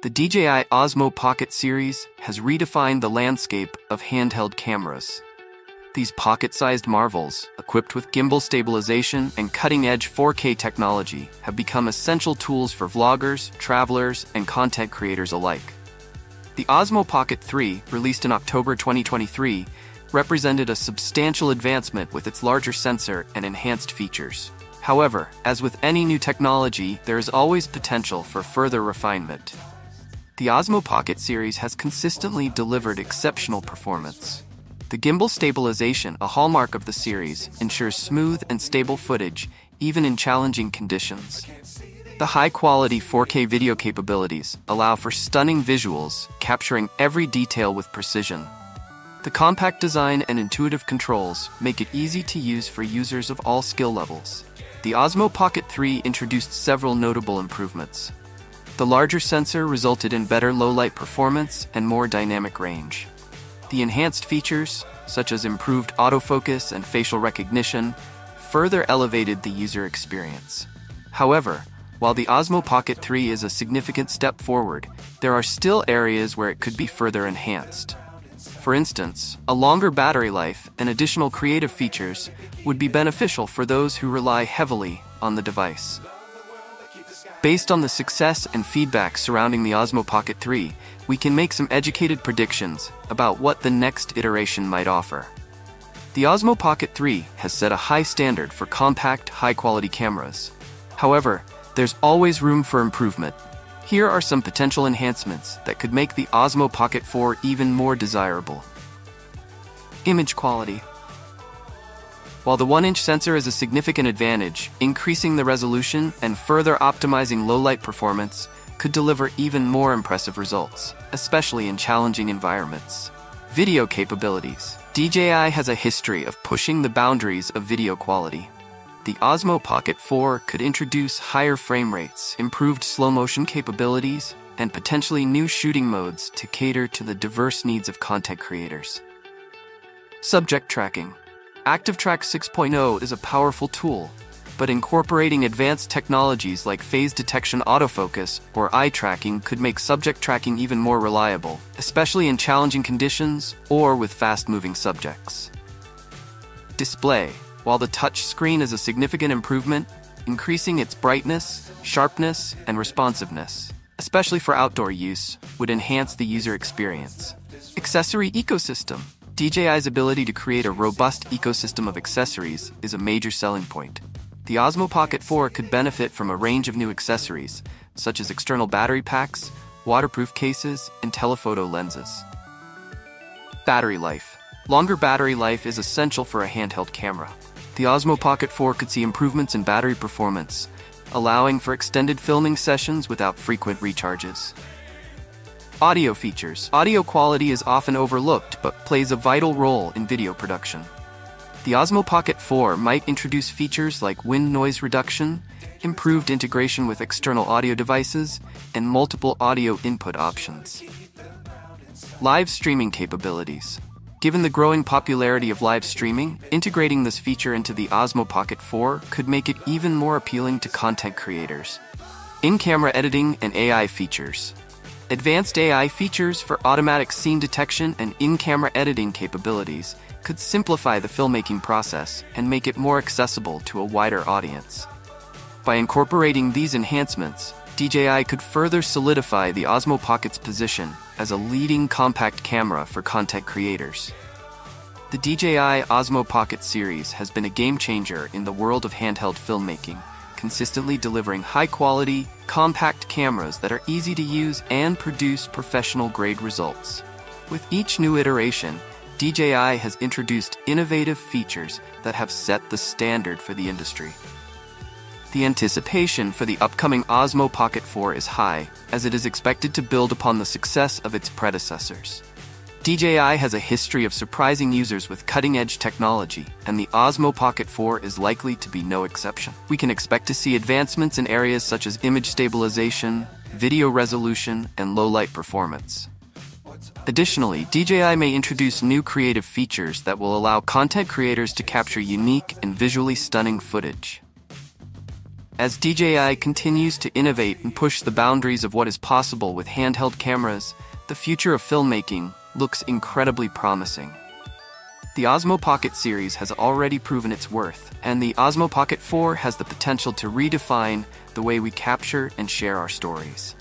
The DJI Osmo Pocket series has redefined the landscape of handheld cameras. These pocket sized marvels, equipped with gimbal stabilization and cutting edge 4K technology, have become essential tools for vloggers, travelers, and content creators alike. The Osmo Pocket 3, released in October 2023, represented a substantial advancement with its larger sensor and enhanced features. However, as with any new technology, there is always potential for further refinement. The Osmo Pocket series has consistently delivered exceptional performance. The gimbal stabilization, a hallmark of the series, ensures smooth and stable footage even in challenging conditions. The high quality 4K video capabilities allow for stunning visuals, capturing every detail with precision. The compact design and intuitive controls make it easy to use for users of all skill levels. The Osmo Pocket 3 introduced several notable improvements. The larger sensor resulted in better low light performance and more dynamic range. The enhanced features, such as improved autofocus and facial recognition, further elevated the user experience. However, while the Osmo Pocket 3 is a significant step forward, there are still areas where it could be further enhanced. For instance, a longer battery life and additional creative features would be beneficial for those who rely heavily on the device. Based on the success and feedback surrounding the Osmo Pocket 3, we can make some educated predictions about what the next iteration might offer. The Osmo Pocket 3 has set a high standard for compact, high quality cameras. However, there's always room for improvement. Here are some potential enhancements that could make the Osmo Pocket 4 even more desirable. Image quality. While the 1 inch sensor is a significant advantage, increasing the resolution and further optimizing low light performance could deliver even more impressive results, especially in challenging environments. Video capabilities. DJI has a history of pushing the boundaries of video quality. The Osmo Pocket 4 could introduce higher frame rates, improved slow motion capabilities, and potentially new shooting modes to cater to the diverse needs of content creators. Subject tracking. ActiveTrack 6.0 is a powerful tool, but incorporating advanced technologies like phase detection autofocus or eye tracking could make subject tracking even more reliable, especially in challenging conditions or with fast moving subjects. Display. While the touch screen is a significant improvement, increasing its brightness, sharpness, and responsiveness, especially for outdoor use, would enhance the user experience. Accessory ecosystem. DJI's ability to create a robust ecosystem of accessories is a major selling point. The Osmo Pocket 4 could benefit from a range of new accessories, such as external battery packs, waterproof cases, and telephoto lenses. Battery life. Longer battery life is essential for a handheld camera. The Osmo Pocket 4 could see improvements in battery performance, allowing for extended filming sessions without frequent recharges. Audio features. Audio quality is often overlooked but plays a vital role in video production. The Osmo Pocket 4 might introduce features like wind noise reduction, improved integration with external audio devices, and multiple audio input options. Live streaming capabilities. Given the growing popularity of live streaming, integrating this feature into the Osmo Pocket 4 could make it even more appealing to content creators. In camera editing and AI features. Advanced AI features for automatic scene detection and in camera editing capabilities could simplify the filmmaking process and make it more accessible to a wider audience. By incorporating these enhancements, DJI could further solidify the Osmo Pocket's position as a leading compact camera for content creators. The DJI Osmo Pocket series has been a game changer in the world of handheld filmmaking consistently delivering high quality, compact cameras that are easy to use and produce professional grade results. With each new iteration, DJI has introduced innovative features that have set the standard for the industry. The anticipation for the upcoming Osmo Pocket 4 is high, as it is expected to build upon the success of its predecessors. DJI has a history of surprising users with cutting edge technology, and the Osmo Pocket 4 is likely to be no exception. We can expect to see advancements in areas such as image stabilization, video resolution, and low light performance. Additionally, DJI may introduce new creative features that will allow content creators to capture unique and visually stunning footage. As DJI continues to innovate and push the boundaries of what is possible with handheld cameras, the future of filmmaking looks incredibly promising. The Osmo Pocket series has already proven its worth, and the Osmo Pocket 4 has the potential to redefine the way we capture and share our stories.